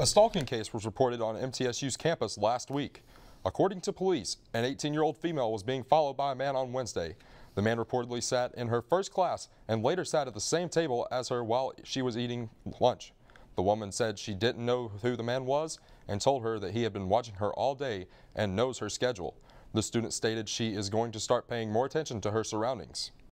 A stalking case was reported on MTSU's campus last week. According to police, an 18-year-old female was being followed by a man on Wednesday. The man reportedly sat in her first class and later sat at the same table as her while she was eating lunch. The woman said she didn't know who the man was and told her that he had been watching her all day and knows her schedule. The student stated she is going to start paying more attention to her surroundings.